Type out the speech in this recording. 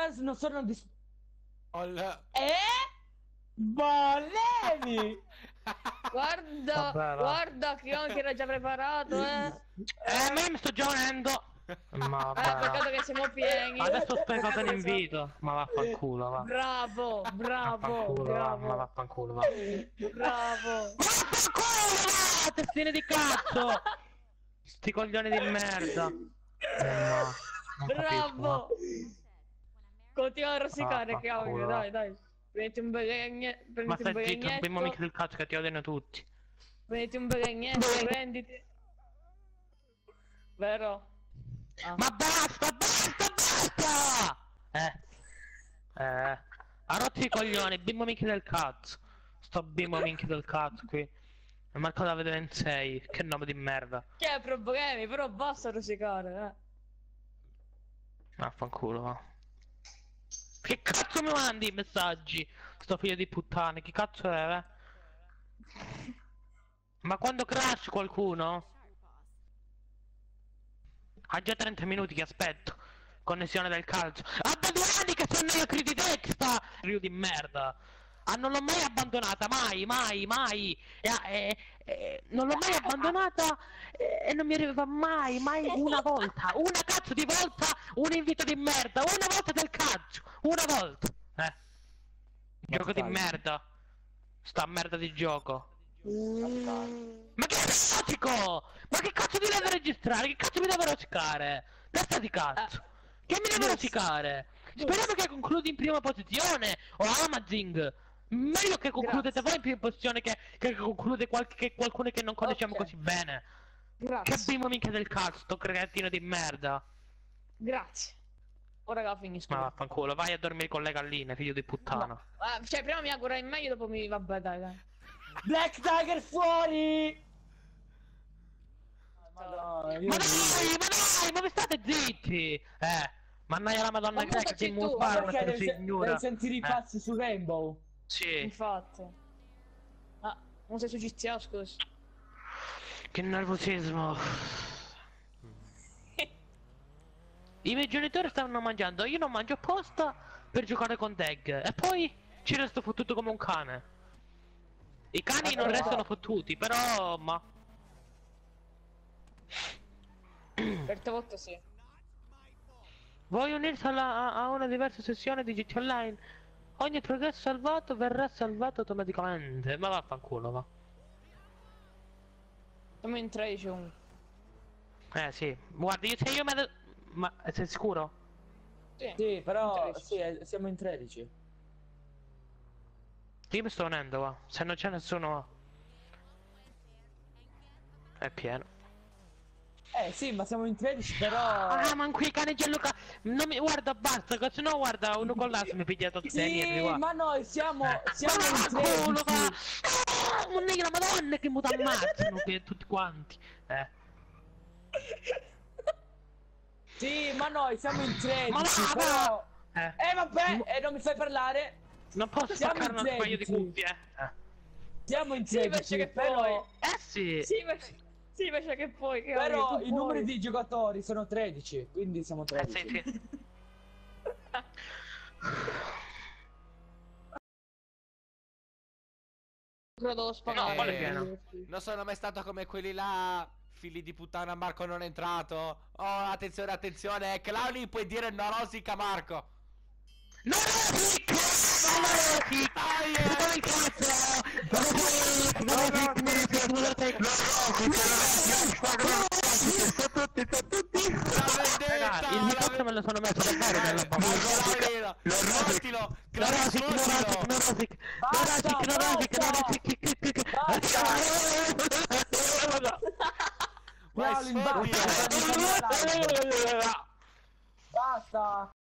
Suarez non sono dis... Ol- Eh? Bollemi! Guarda, Vabbè, va. guarda che anche era già preparato, eh. Eh, ma io mi sto già unendo. Ma Eh, peccato che siamo pieni. Adesso sto in Peccato che invito. Ma vaffanculo, va. Bravo, bravo, Vaffanculo, va. Ma bravo, vaffanculo, va. bravo. Vaffanculo, va! Testine di cazzo! Sti coglioni di merda. Eh, ma... non capisco, ma- Bravo. Continua a rosicare, Ah, Claudio, fanculo. dai, dai. Prenditi un begagne, Ma prenditi un stai zitto, il primo mic begagnetto, del cazzo che ti odiano tutti. prenditi un begagnetto, prenditi. Vero? Ah. Ma basta, basta, basta! Eh. Eh. Ha rotto i coglioni, bimbo minchia del cazzo. Sto bimbo minchia del cazzo qui. Mi manco da vedere in 6. Che nome di merda. Che problemi, però basta rosicare, eh. Vaffanculo, va. Che cazzo mi mandi i messaggi? Sto figlio di puttane, che cazzo è, eh? Ma quando crash qualcuno? Ha già 30 minuti che aspetto. Connessione del calcio. Ha due anni che sono io Crititex, Rio di merda. Ah, non l'ho mai abbandonata, mai, mai, mai. E, e- e- non l'ho mai abbandonata e, e non mi arriva mai, mai una volta. Una cazzo di volta, un invito di merda. Una volta del calcio. Una volta. Eh. Gioco di merda. Sta merda di gioco. Mm. Ma che rotico! Ma che cazzo mi deve registrare? Che cazzo mi deve rosicare? Testa di cazzo! Che mi deve Giusto. rosicare? Speriamo che concludi in prima posizione! O Amazing! Meglio che concludete Grazie. voi in prima posizione che, che conclude qualche, che qualcuno che non conosciamo Ok. così bene! Che Grazie. primo minchia del cazzo, sto cretino di merda! Grazie. Ora che la finisco. Ma vaffanculo, vai a dormire con le galline, figlio di puttana! Eh, cioè, prima mi auguro il meglio, dopo mi... Vabbè, dai, dai. Black Tiger fuori! Ma no, io Ma dai, ma dai, ma vi state zitti! Eh! Mannaia la madonna Ma che c'è tu? mu Ma parla perché per devi, se- signora! devi sentire i Eh. pazzi su Rainbow? Sì, Infatti. Ah, non sei su GTA, scusa. che nervosismo. I miei genitori stavano mangiando, io non mangio apposta per giocare con Tag. E poi ci resto fottuto come un cane. I cani non restano fottuti, però ma. Certe volte sì. Vuoi unirsi alla- a, a una diversa sessione di GT Online? Ogni progresso salvato verrà salvato automaticamente. Ma vaffanculo, va. Siamo in 13 comunque. Eh sì, guarda, io, se io me... Ma sei sicuro? Sì. Sì, però in 13. sì, eh, siamo in 13. Io mi sto unendo, va. Se non c'è nessuno... È pieno. Eh sì, ma siamo in 13 però... Ah, ma qui cane Gianluca... Non mi... Guarda, basta, che se no guarda, uno con l'altro mi piglia tutti i Sì, ma noi siamo, Eh. siamo Ma in culo, 13. va! Ah, un nigro, madonna, che mi ammazzano qui tutti quanti. Eh. Sì, ma noi siamo in 13, Ma va, però... Eh. Eh vabbè, eh, non mi fai parlare? Non posso siamo staccare in un paio di 13. cuffie. Eh. Siamo in Sì, 13, invece che però... poi. Eh sì. Sì, invece, sì, invece che poi. Che Però i puoi. numeri di giocatori sono 13, quindi siamo Eh 13. sì, sì. No, quale pieno? Non sono mai stato come quelli là. Figli di puttana, Marco non è entrato. Oh, attenzione, attenzione. Clowny puoi dire no rosica, Marco. Non rosica! Non rosica! Non rosica! Non rosica! Rosica! Non basta! rosica! Vai, Clowny, sfottilo! basta! Basta!